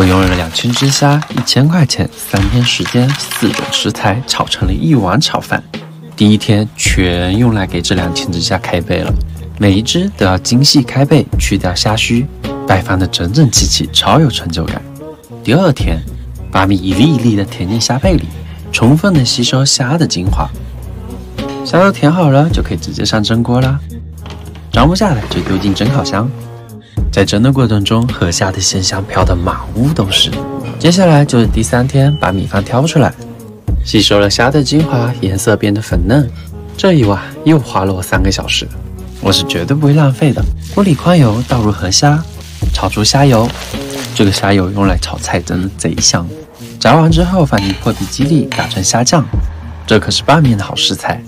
我用了两千只虾，一千块钱，三天时间，四种食材炒成了一碗炒饭。第一天全用来给这两千只虾开背了，每一只都要精细开背，去掉虾须，摆放的整整齐齐，超有成就感。第二天，把米一粒一粒的填进虾背里，充分的吸收虾的精华。虾都填好了，就可以直接上蒸锅啦。装不下来就丢进蒸烤箱。在蒸的过程中，河虾的鲜香飘得满屋都是。接下来就是第三天，把米饭挑出来，吸收了虾的精华，颜色变得粉嫩。这一碗又花了我三个小时，我是绝对不会浪费的。锅里宽油，倒入河虾，炒出虾油。这个虾油用来炒菜真的贼香。炸完之后放进破壁机里打成虾酱，这可是拌面的好食材。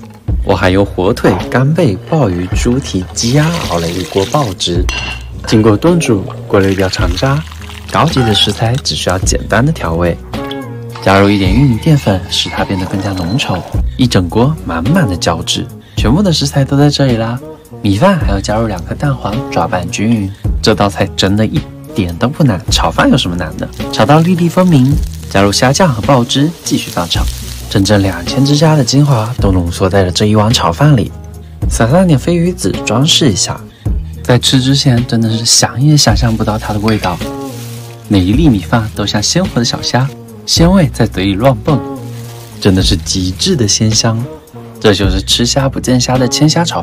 我还用火腿、干贝、鲍鱼、猪蹄、鸡鸭熬了一锅爆汁。经过炖煮，过滤掉残渣。高级的食材只需要简单的调味，加入一点玉米淀粉，使它变得更加浓稠。一整锅满满的胶质，全部的食材都在这里啦。米饭还要加入两颗蛋黄，抓拌均匀。这道菜真的一点都不难，炒饭有什么难的？炒到粒粒分明，加入虾酱和爆汁，继续翻炒。整整两千只虾的精华都浓缩在了这一碗炒饭里，撒上点飞鱼子装饰一下。在吃之前，真的是想也想象不到它的味道。每一粒米饭都像鲜活的小虾，鲜味在嘴里乱蹦，真的是极致的鲜香。这就是吃虾不见虾的千虾炒。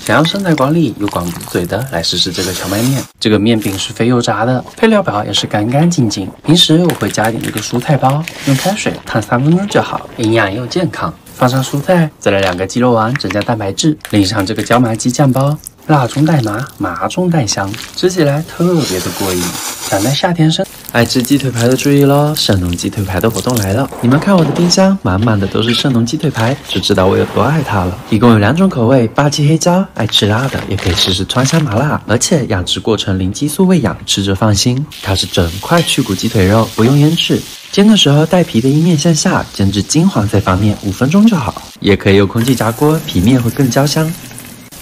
想要身材管理又管不住嘴的，来试试这个荞麦面。这个面饼是非油炸的，配料表也是干干净净。平时我会加点一个蔬菜包，用开水烫三分钟就好，营养又健康。放上蔬菜，再来两个鸡肉丸，增加蛋白质。淋上这个椒麻鸡酱包，辣中带麻，麻中带香，吃起来特别的过瘾。想在夏天生爱吃鸡腿排的注意喽，圣农鸡腿排的活动来了！你们看我的冰箱，满满的都是圣农鸡腿排，就知道我有多爱它了。一共有两种口味，霸气黑椒，爱吃辣的也可以试试川香麻辣。而且养殖过程零激素喂养，吃着放心。它是整块去骨鸡腿肉，不用腌制。煎的时候带皮的一面向下煎至金黄再翻面，五分钟就好。也可以用空气炸锅，皮面会更焦香。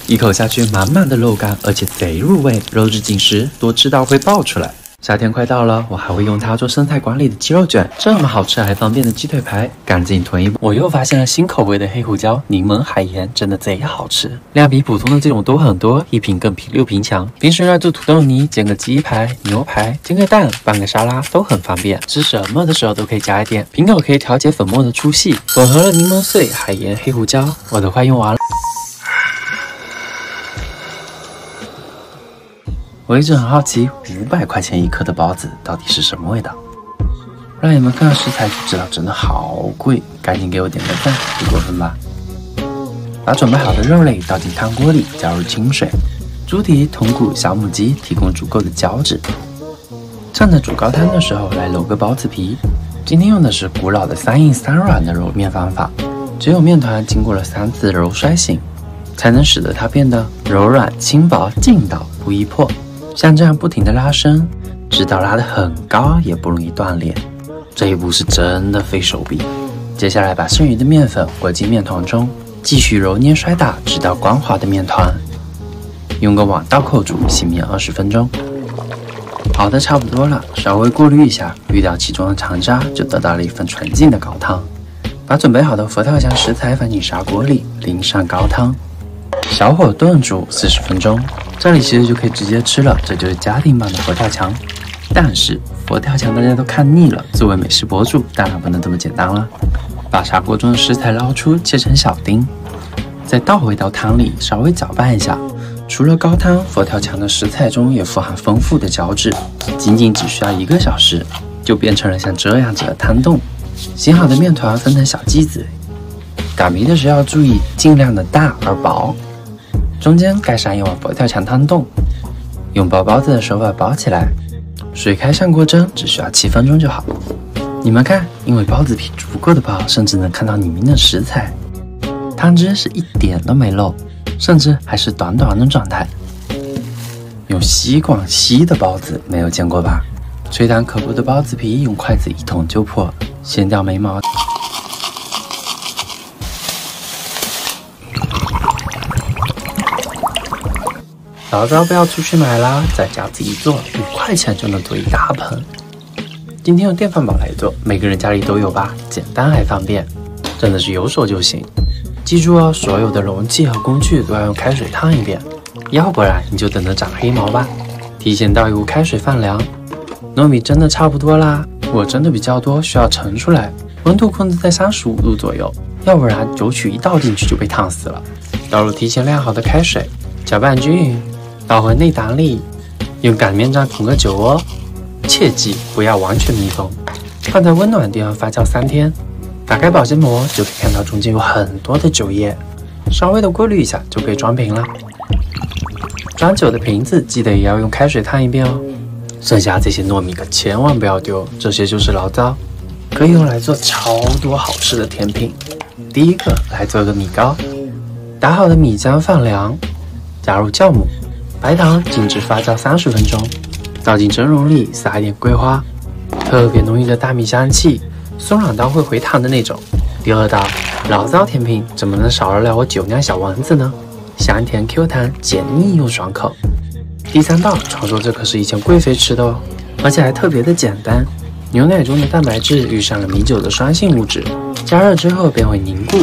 一口下去，满满的肉干，而且贼入味，肉质紧实，多吃到会爆出来。夏天快到了，我还会用它做生态管理的鸡肉卷。这么好吃还方便的鸡腿排，赶紧囤一波。我又发现了新口味的黑胡椒柠檬海盐，真的贼好吃，量比普通的这种多很多，一瓶更比六瓶强。平时用来做土豆泥，煎个鸡排、牛排，煎个蛋，拌个沙拉都很方便。吃什么的时候都可以加一点。瓶口可以调节粉末的粗细，混合了柠檬碎、海盐、黑胡椒，我都快用完了。我一直很好奇，五百块钱一颗的包子到底是什么味道？让你们看到食材就知道，真的好贵！赶紧给我点个赞，不过分吧？把准备好的肉类倒进汤锅里，加入清水，猪蹄、筒骨、小母鸡提供足够的胶质。趁着煮高汤的时候来揉个包子皮。今天用的是古老的三硬三软的揉面方法，只有面团经过了三次揉摔醒，才能使得它变得柔软轻薄，劲道不易破。像这样不停的拉伸，直到拉得很高也不容易断裂。这一步是真的费手臂。接下来把剩余的面粉裹进面团中，继续揉捏摔打，直到光滑的面团。用个网倒扣住，醒面二十分钟。熬的差不多了，稍微过滤一下，滤掉其中的残渣，就得到了一份纯净的高汤。把准备好的佛跳墙食材放进砂锅里，淋上高汤，小火炖煮四十分钟。这里其实就可以直接吃了，这就是家庭版的佛跳墙。但是佛跳墙大家都看腻了，作为美食博主，当然不能这么简单了。把砂锅中的食材捞出，切成小丁，再倒回到汤里，稍微搅拌一下。除了高汤，佛跳墙的食材中也富含丰富的胶质，仅仅只需要一个小时，就变成了像这样子的汤冻。醒好的面团分成小剂子，擀皮的时候要注意，尽量的大而薄。中间盖上一碗佛跳墙汤冻，用包包子的手法包起来，水开上锅蒸，只需要七分钟就好。你们看，因为包子皮足够的薄，甚至能看到里面的食材，汤汁是一点都没漏，甚至还是短短的状态。用吸管吸的包子没有见过吧？吹弹可破的包子皮，用筷子一捅就破，掀掉眉毛。早知道不要出去买啦，在家自己做，五块钱就能做一大盆。今天用电饭煲来做，每个人家里都有吧？简单还方便，真的是有手就行。记住哦，所有的容器和工具都要用开水烫一遍，要不然你就等着长黑毛吧。提前倒一壶开水放凉，糯米蒸的差不多啦。我蒸的比较多，需要盛出来，温度控制在三十五度左右，要不然酒曲一倒进去就被烫死了。倒入提前晾好的开水，搅拌均匀，倒回内胆里，用擀面杖捅个酒窝。切记不要完全密封，放在温暖地方发酵三天。打开保鲜膜就可以看到中间有很多的酒液，稍微的过滤一下就可以装瓶了。装酒的瓶子记得也要用开水烫一遍哦。剩下这些糯米可千万不要丢，这些就是醪糟，可以用来做超多好吃的甜品。第一个来做个米糕，打好的米浆放凉，加入酵母、白糖，静置发酵三十分钟。倒进蒸笼里，撒一点桂花，特别浓郁的大米香气，松软到会回弹的那种。第二道醪糟甜品怎么能少得了我酒酿小丸子呢？香甜 Q 弹，解腻又爽口。第三道，传说这可是以前贵妃吃的哦，而且还特别的简单。牛奶中的蛋白质遇上了米酒的酸性物质，加热之后便会凝固，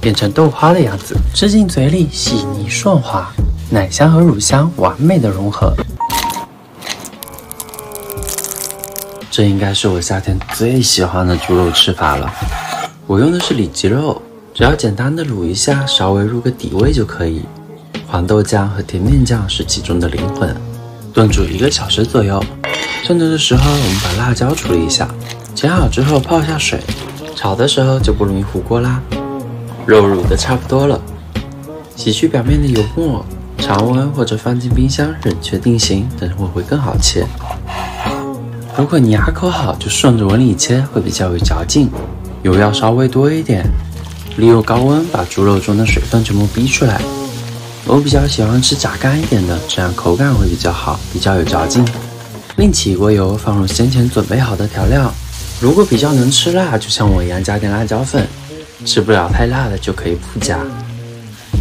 变成豆花的样子，吃进嘴里细腻顺滑，奶香和乳香完美的融合。这应该是我夏天最喜欢的猪肉吃法了。我用的是里脊肉，只要简单的卤一下，稍微入个底味就可以。黄豆酱和甜面酱是其中的灵魂。炖煮一个小时左右，趁着的时候，我们把辣椒处理一下，剪好之后泡一下水，炒的时候就不容易糊锅啦。肉卤的差不多了，洗去表面的油沫，常温或者放进冰箱冷却定型，等会会更好切。如果你牙口好，就顺着纹理切，会比较有嚼劲。油要稍微多一点，利用高温把猪肉中的水分全部逼出来。我比较喜欢吃炸干一点的，这样口感会比较好，比较有嚼劲。另起一锅油，放入先前准备好的调料。如果比较能吃辣，就像我一样加点辣椒粉；吃不了太辣的，就可以不加。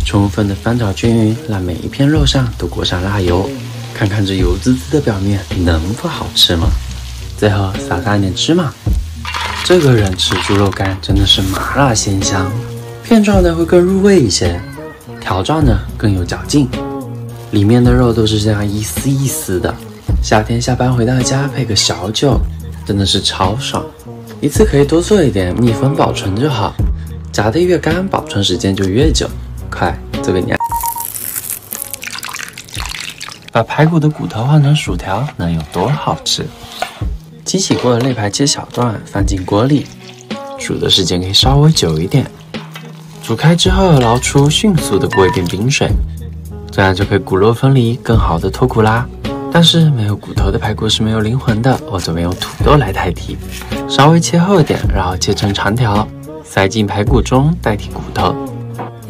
充分的翻炒均匀，让每一片肉上都裹上辣油。看看这油滋滋的表面，能不好吃吗？最后撒上一点芝麻，这个人吃猪肉干真的是麻辣鲜香，片状的会更入味一些，条状的更有嚼劲，里面的肉都是这样一丝一丝的。夏天下班回到家配个小酒，真的是超爽。一次可以多做一点，密封保存就好，炸得越干，保存时间就越久。快，这个娘！把排骨的骨头换成薯条，能有多好吃？清洗过的肋排切小段，放进锅里，煮的时间可以稍微久一点。煮开之后捞出，迅速的过一遍冰水，这样就可以骨肉分离，更好的脱骨啦。但是没有骨头的排骨是没有灵魂的，我准备用土豆来代替，稍微切厚一点，然后切成长条，塞进排骨中代替骨头。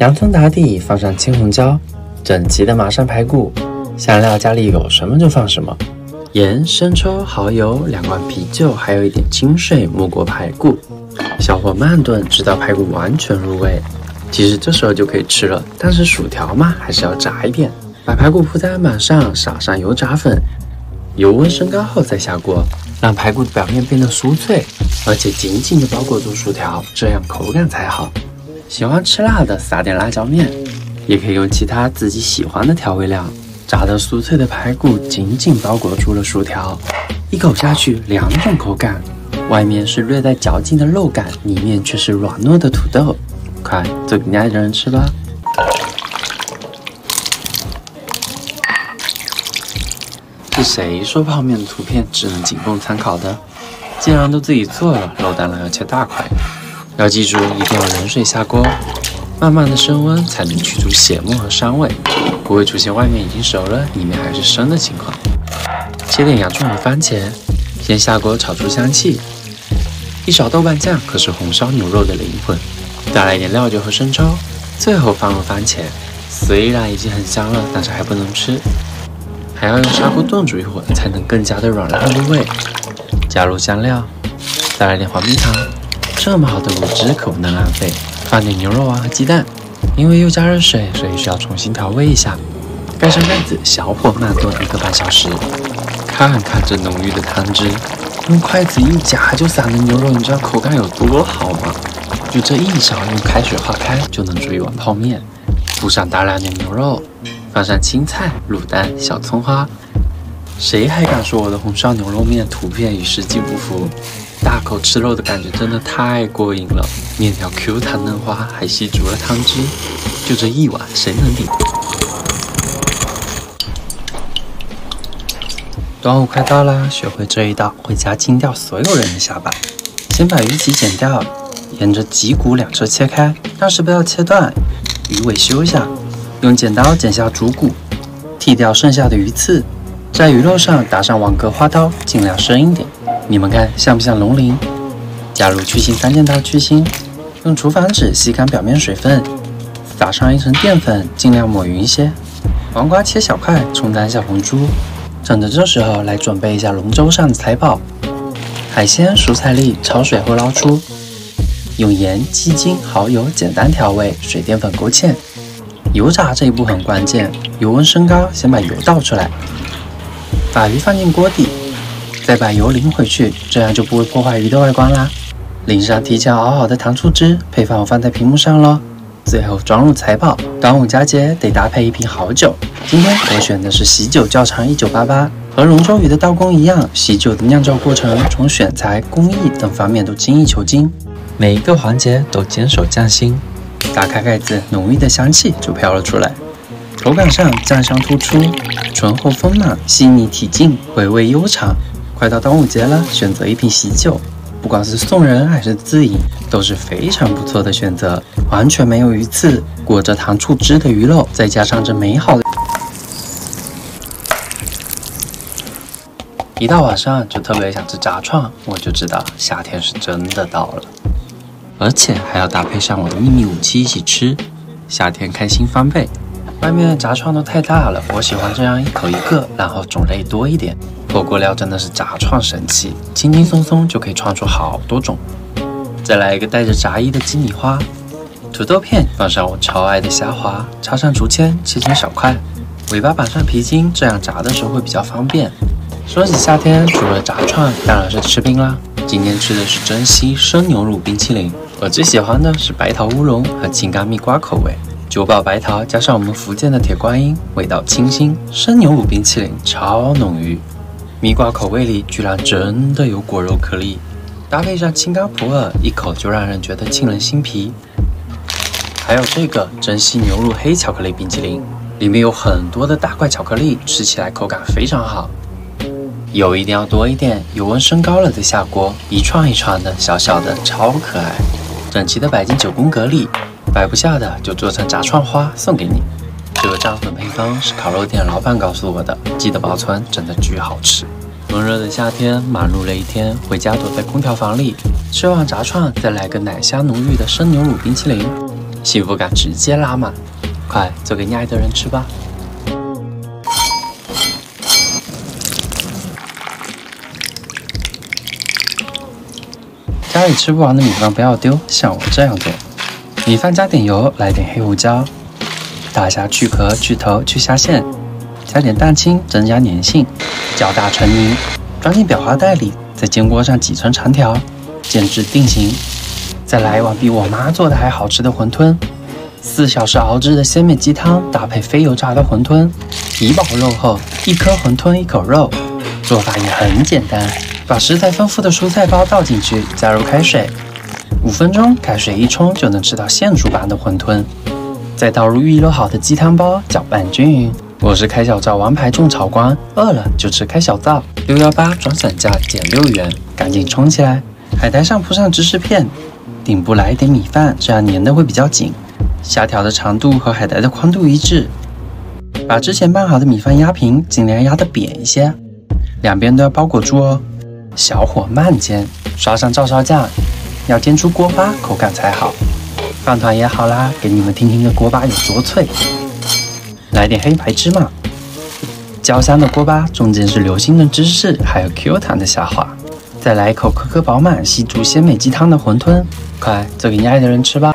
洋葱打底，放上青红椒，整齐的码上排骨，香料家里有什么就放什么。盐、生抽、蚝油、两罐啤酒，还有一点清水，没过排骨，小火慢炖，直到排骨完全入味。其实这时候就可以吃了，但是薯条嘛，还是要炸一遍。把排骨铺在案板上，撒上油炸粉，油温升高后再下锅，让排骨的表面变得酥脆，而且紧紧的包裹住薯条，这样口感才好。喜欢吃辣的，撒点辣椒面，也可以用其他自己喜欢的调味料。炸得酥脆的排骨紧紧包裹住了薯条，一口下去，两种口感，外面是略带嚼劲的肉感，里面却是软糯的土豆。快，做给家里人吃吧。是谁说泡面的图片只能仅供参考的？既然都自己做了，肉当然要切大块，要记住一定要冷水下锅。慢慢的升温，才能去除血沫和膻味，不会出现外面已经熟了，里面还是生的情况。切点洋葱和番茄，先下锅炒出香气。一勺豆瓣酱可是红烧牛肉的灵魂，再来一点料酒和生抽，最后放入番茄。虽然已经很香了，但是还不能吃，还要用砂锅炖煮一会儿，才能更加的软烂入味。加入香料，再来点黄冰糖，这么好的卤汁可不能浪费。放点牛肉丸和鸡蛋，因为又加热水，所以需要重新调味一下。盖上盖子，小火慢炖一个半小时。看看这浓郁的汤汁，用筷子一夹就散的牛肉，你知道口感有多好吗？就这一勺，用开水化开就能煮一碗泡面。铺上大量的牛肉，放上青菜、卤蛋、小葱花。谁还敢说我的红烧牛肉面图片与实际不符？大口吃肉的感觉真的太过瘾了，面条 Q 弹嫩滑，还吸足了汤汁。就这一碗，谁能顶？端午快到啦，学会这一道会夹惊掉所有人的下巴。先把鱼鳍剪掉，沿着脊骨两侧切开，但是不要切断，鱼尾修一下。用剪刀剪下主骨，剔掉剩下的鱼刺，在鱼肉上打上网格花刀，尽量深一点。你们看像不像龙鳞？加入去腥三件套去腥，用厨房纸吸干表面水分，撒上一层淀粉，尽量抹匀些。黄瓜切小块，充当一下龙珠。趁着这时候来准备一下龙舟上的财宝，海鲜、蔬菜粒焯水后捞出，用盐、鸡精、蚝油简单调味，水淀粉勾芡。油炸这一步很关键，油温升高，先把油倒出来，把鱼放进锅底，再把油淋回去，这样就不会破坏鱼的外观啦。淋上提前熬好的糖醋汁，配方我放在屏幕上喽。最后装入财宝，端午佳节得搭配一瓶好酒。今天我选的是喜酒窖藏一九八八，和龙舟鱼的刀工一样，喜酒的酿造过程从选材、工艺等方面都精益求精，每一个环节都坚守匠心。打开盖子，浓郁的香气就飘了出来。口感上酱香突出，醇厚丰满，细腻体净，回味悠长。快到端午节了，选择一瓶喜酒。不管是送人还是自饮，都是非常不错的选择。完全没有鱼刺，裹着糖醋汁的鱼肉，再加上这美好的，一到晚上就特别想吃炸串，我就知道夏天是真的到了。而且还要搭配上我的秘密武器一起吃，夏天开心翻倍。外面的炸串都太大了，我喜欢这样一口一个，然后种类多一点。火锅料真的是炸串神器，轻轻松松就可以串出好多种。再来一个带着炸衣的鸡米花，土豆片放上我超爱的虾滑，插上竹签切成小块，尾巴绑上皮筋，这样炸的时候会比较方便。说起夏天，除了炸串，当然是吃冰啦。今天吃的是珍稀生牛乳冰淇淋，我最喜欢的是白桃乌龙和青柑蜜瓜口味。九宝白桃加上我们福建的铁观音，味道清新。生牛乳冰淇淋超浓郁，蜜瓜口味里居然真的有果肉颗粒，搭配上青冈普洱，一口就让人觉得沁人心脾。还有这个珍稀牛乳黑巧克力冰淇淋，里面有很多的大块巧克力，吃起来口感非常好。油一定要多一点，油温升高了再下锅，一串一串的，小小的，超可爱。整齐的摆进九宫格里。摆不下的就做成炸串花送给你。这个炸粉配方是烤肉店老板告诉我的，记得保存，真的巨好吃。闷热的夏天，忙碌了一天，回家躲在空调房里，吃完炸串，再来个奶香浓郁的生牛乳冰淇淋，幸福感直接拉满。快做给你爱的人吃吧。家里吃不完的米饭不要丢，像我这样做。米饭加点油，来点黑胡椒，大虾去壳、去头、去虾线，加点蛋清增加粘性，搅大成泥，装进裱花袋里，在煎锅上几层长条，煎至定型。再来一碗比我妈做的还好吃的馄饨，四小时熬制的鲜美鸡汤搭配非油炸的馄饨，皮薄肉厚，一颗馄饨一口肉。做法也很简单，把食材丰富的蔬菜包倒进去，加入开水。五分钟，开水一冲就能吃到现煮般的馄饨。再倒入预热好的鸡汤包，搅拌均匀。我是开小灶王牌种草官，饿了就吃开小灶。六幺八转散价减六元，赶紧冲起来！海苔上铺上芝士片，顶部来一点米饭，这样粘的会比较紧。虾条的长度和海苔的宽度一致。把之前拌好的米饭压平，尽量压得扁一些，两边都要包裹住哦。小火慢煎，刷上照烧酱。要煎出锅巴，口感才好。饭团也好啦，给你们听听这锅巴有多脆。来点黑白芝麻，焦香的锅巴中间是流心的芝士，还有 Q 弹的虾滑。再来一口颗颗饱满、吸足鲜美鸡汤的馄饨，快做给你爱的人吃吧。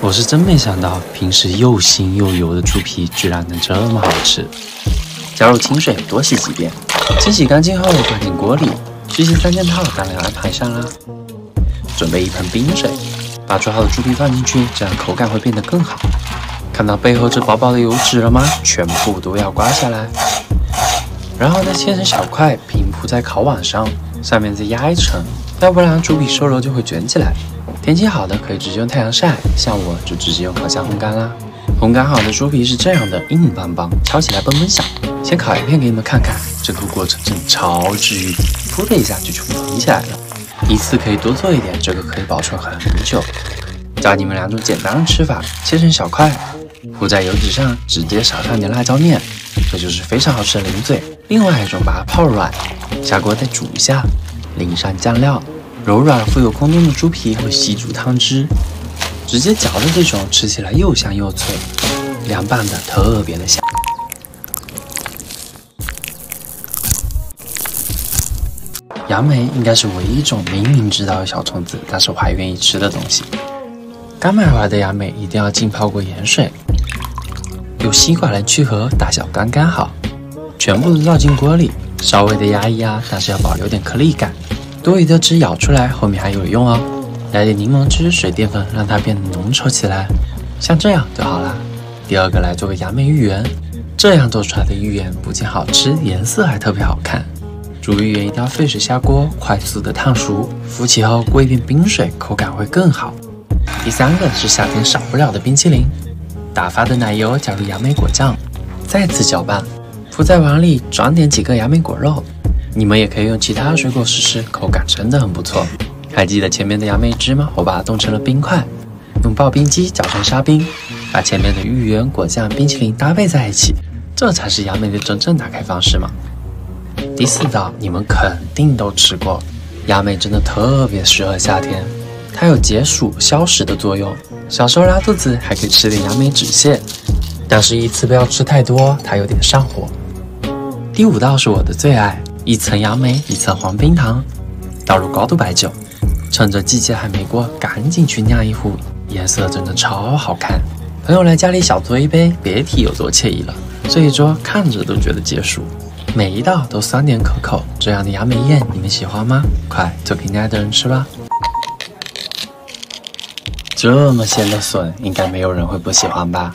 我是真没想到，平时又腥又油的猪皮居然能这么好吃。加入清水，多洗几遍，清洗干净后放进锅里，去腥三件套当然安排上啦。准备一盆冰水，把煮好的猪皮放进去，这样口感会变得更好。看到背后这薄薄的油脂了吗？全部都要刮下来，然后再切成小块，平铺在烤网上，上面再压一层，要不然猪皮受热就会卷起来。天气好的可以直接用太阳晒，像我就直接用烤箱烘干啦。烘干好的猪皮是这样的，硬邦邦，敲起来嘣嘣响。先烤一片给你们看看，这个过程真的超治愈，噗的一下就全部蓬起来了。一次可以多做一点，这个可以保存很久。教你们两种简单的吃法：切成小块，铺在油纸上，直接撒上点辣椒面，这就是非常好吃的零嘴。另外一种把它泡软，下锅再煮一下，淋上酱料。柔软富有空洞的猪皮会吸住汤汁，直接嚼的这种吃起来又香又脆，凉拌的特别的香。杨梅应该是唯一一种明明知道有小虫子，但是我还愿意吃的东西。刚买回来的杨梅一定要浸泡过盐水，用吸管来去核，大小刚刚好，全部都倒进锅里，稍微的压一压，但是要保留点颗粒感。多余的汁舀出来，后面还有用哦。来点柠檬汁、水淀粉，让它变得浓稠起来，像这样就好了。第二个来做个杨梅芋圆，这样做出来的芋圆不仅好吃，颜色还特别好看。煮芋圆一定要沸水下锅，快速的烫熟，浮起后过一遍冰水，口感会更好。第三个是夏天少不了的冰淇淋，打发的奶油加入杨梅果酱，再次搅拌，铺在碗里，装点几个杨梅果肉。你们也可以用其他水果试试，口感真的很不错。还记得前面的杨梅汁吗？我把它冻成了冰块，用刨冰机搅成沙冰，把前面的芋圆、果酱、冰淇淋搭配在一起，这才是杨梅的真正打开方式嘛。第四道你们肯定都吃过，杨梅真的特别适合夏天，它有解暑消食的作用。小时候拉肚子还可以吃点杨梅止泻，但是一次不要吃太多，它有点上火。第五道是我的最爱。一层杨梅，一层黄冰糖，倒入高度白酒，趁着季节还没过，赶紧去酿一壶，颜色真的超好看。朋友来家里小酌一杯，别提有多惬意了。这一桌看着都觉得解暑，每一道都酸甜可口。这样的杨梅宴，你们喜欢吗？快做给你爱的人吃吧。这么鲜的笋，应该没有人会不喜欢吧？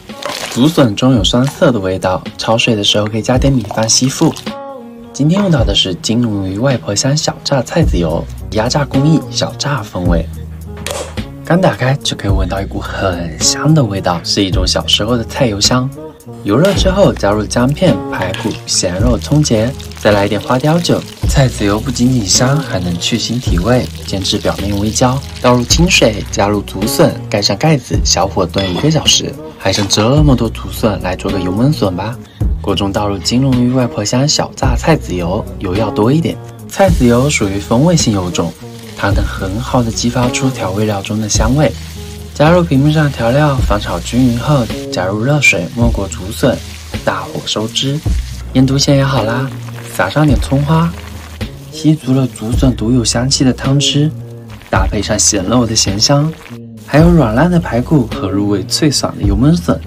竹笋中有酸涩的味道，焯水的时候可以加点米饭吸附。今天用到的是金龙鱼外婆香小榨菜籽油，压榨工艺，小榨风味。刚打开就可以闻到一股很香的味道，是一种小时候的菜油香。油热之后，加入姜片、排骨、咸肉、葱节，再来一点花雕酒。菜籽油不仅仅香，还能去腥提味，煎至表面微焦。倒入清水，加入竹笋，盖上盖子，小火炖一个小时。还剩这么多竹笋，来做个油焖笋吧。锅中倒入金龙鱼外婆香小榨菜籽油，油要多一点。菜籽油属于风味性油种，它能很好的激发出调味料中的香味。加入屏幕上调料，翻炒均匀后，加入热水没过竹笋，大火收汁。腌笃鲜也好啦，撒上点葱花，吸足了竹笋独有香气的汤汁，搭配上咸肉的咸香，还有软烂的排骨和入味脆爽的油焖笋。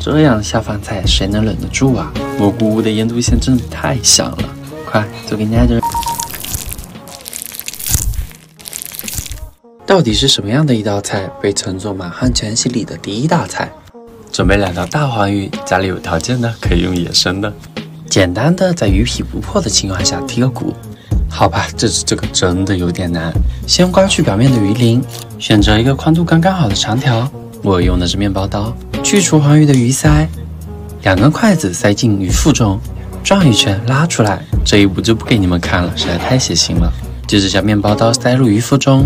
这样下饭菜谁能忍得住啊？蘑菇屋的腌笃鲜真的太香了，快做给你爱的人。到底是什么样的一道菜被称作满汉全席里的第一大菜？准备两条大黄鱼，家里有条件的可以用野生的。简单的在鱼皮不破的情况下剔个骨。好吧，这次这个真的有点难。先刮去表面的鱼鳞，选择一个宽度刚刚好的长条。我用的是面包刀。去除黄鱼的鱼鳃，两根筷子塞进鱼腹中，转一圈拉出来。这一步就不给你们看了，实在太血腥了。接着将面包刀塞入鱼腹中，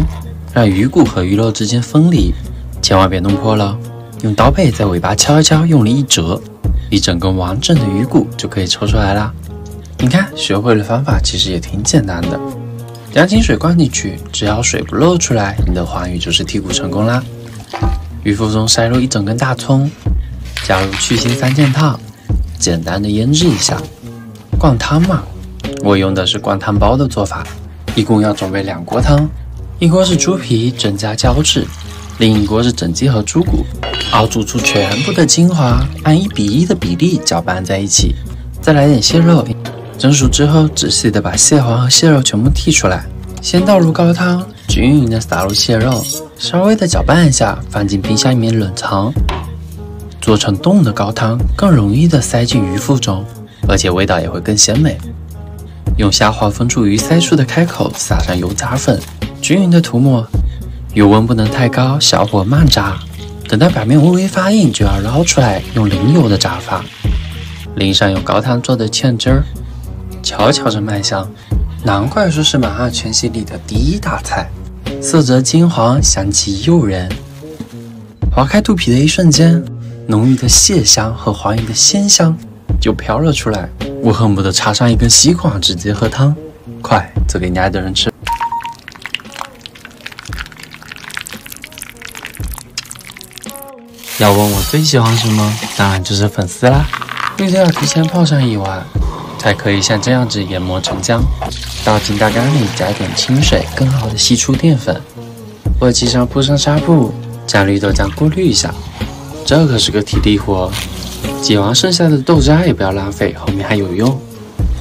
让鱼骨和鱼肉之间分离，千万别弄破了。用刀背在尾巴敲一敲，用力一折，一整根完整的鱼骨就可以抽出来啦。你看，学会了方法其实也挺简单的。将清水灌进去，只要水不漏出来，你的黄鱼就是剔骨成功啦。鱼腹中塞入一整根大葱，加入去腥三件套，简单的腌制一下。灌汤嘛，我用的是灌汤包的做法，一共要准备两锅汤，一锅是猪皮增加胶质，另一锅是整鸡和猪骨。熬煮出全部的精华，按一比一的比例搅拌在一起，再来点蟹肉，蒸熟之后，仔细的把蟹黄和蟹肉全部剔出来，先倒入高汤，均匀的撒入蟹肉，稍微的搅拌一下，放进冰箱里面冷藏。做成冻的高汤，更容易的塞进鱼腹中，而且味道也会更鲜美。用虾黄封住鱼鳃处的开口，撒上油炸粉，均匀的涂抹，油温不能太高，小火慢炸。等到表面微微发硬，就要捞出来，用淋油的炸法。淋上用高汤做的芡汁儿，瞧瞧这卖香。难怪说是满汉全席里的第一大菜，色泽金黄，香气诱人。划开肚皮的一瞬间。浓郁的蟹香和黄鱼的鲜香就飘了出来，我恨不得插上一根吸管直接喝汤。快，做给你爱的人吃。要问我最喜欢什么，当然就是粉丝啦。绿豆要提前泡上一晚，才可以像这样子研磨成浆。倒进大缸里，加一点清水，更好的吸出淀粉。簸箕上铺上纱布，将绿豆浆过滤一下。这可是个体力活，挤完剩下的豆渣也不要浪费，后面还有用。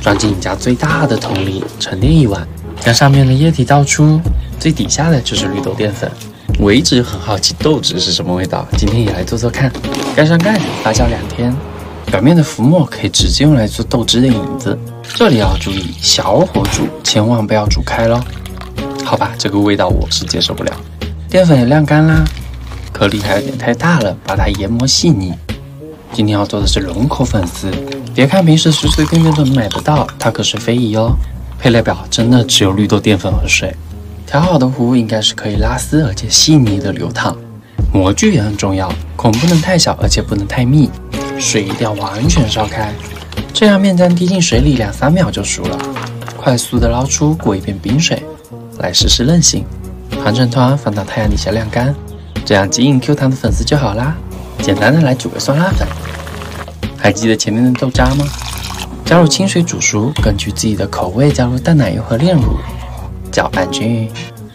装进你家最大的桶里，沉淀一晚，将上面的液体倒出，最底下的就是绿豆淀粉。我一直很好奇豆汁是什么味道，今天也来做做看。盖上盖子，发酵两天，表面的浮沫可以直接用来做豆汁的引子。这里要注意小火煮，千万不要煮开喽。好吧，这个味道我是接受不了。淀粉也晾干啦。颗粒还有点太大了，把它研磨细腻。今天要做的是龙口粉丝，别看平时随随便便都买得到，它可是非遗哦。配料表真的只有绿豆淀粉和水，调好的糊应该是可以拉丝而且细腻的流淌。模具也很重要，孔不能太小，而且不能太密。水一定要完全烧开，这样面浆滴进水里两三秒就熟了。快速的捞出，过一遍冰水，来试试韧性。团成团，放到太阳底下晾干。这样晶莹 Q 弹的粉丝就好啦。简单的来煮个酸辣粉，还记得前面的豆渣吗？加入清水煮熟，根据自己的口味加入淡奶油和炼乳，搅拌均匀。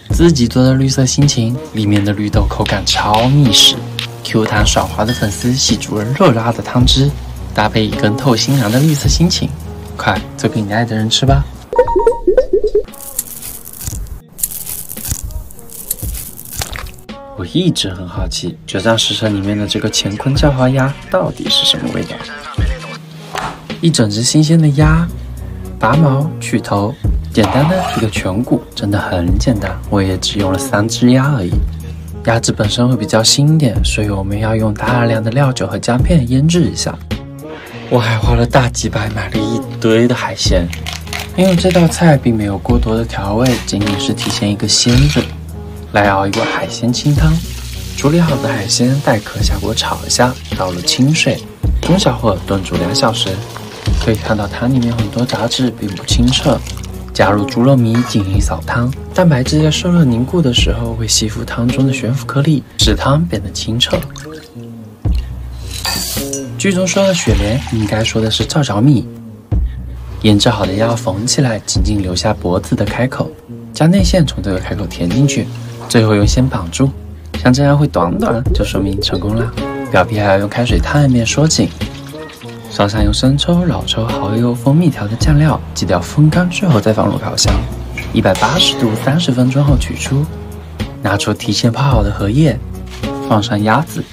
自己做的绿色心情，里面的绿豆口感超密实，Q 弹爽滑的粉丝吸足了热辣的汤汁，搭配一根透心凉的绿色心情，快做给你爱的人吃吧。我一直很好奇，决战食神里面的这个乾坤叫花鸭到底是什么味道？一整只新鲜的鸭，拔毛去头，简单的一个颧骨，真的很简单。我也只用了三只鸭而已。鸭子本身会比较腥点，所以我们要用大量的料酒和姜片腌制一下。我还花了大几百买了一堆的海鲜，因为这道菜并没有过多的调味，仅仅是体现一个鲜字。来熬一锅海鲜清汤，处理好的海鲜带壳下锅炒一下，倒入清水，中小火炖煮两小时。可以看到汤里面很多杂质并不清澈。加入猪肉糜进行扫汤，蛋白质在受热凝固的时候会吸附汤中的悬浮颗粒，使汤变得清澈。剧中说的雪莲，应该说的是皂角米。腌制好的鸭缝起来，仅仅留下脖子的开口，将内馅从这个开口填进去。最后用线绑住，像这样会短短，就说明成功了。表皮还要用开水烫一遍，收紧。烧上用生抽、老抽、蚝油、蜂蜜调的酱料，挤掉风干之后再放入烤箱，一百八十度三十分钟后取出。拿出提前泡好的荷叶，放上鸭子，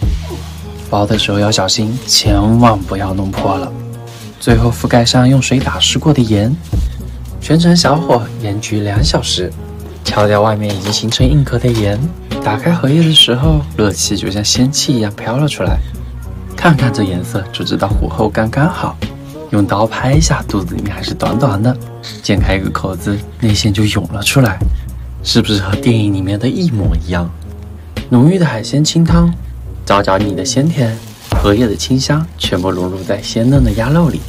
包的时候要小心，千万不要弄破了。最后覆盖上用水打湿过的盐，全程小火盐焗两小时。敲掉外面已经形成硬壳的盐，打开荷叶的时候，热气就像仙气一样飘了出来。看看这颜色，就知道火候刚刚好。用刀拍一下，肚子里面还是短短的。剪开一个口子，内馅就涌了出来，是不是和电影里面的一模一样？浓郁的海鲜清汤，找找你的鲜甜，荷叶的清香，全部融入在鲜嫩的鸭肉里。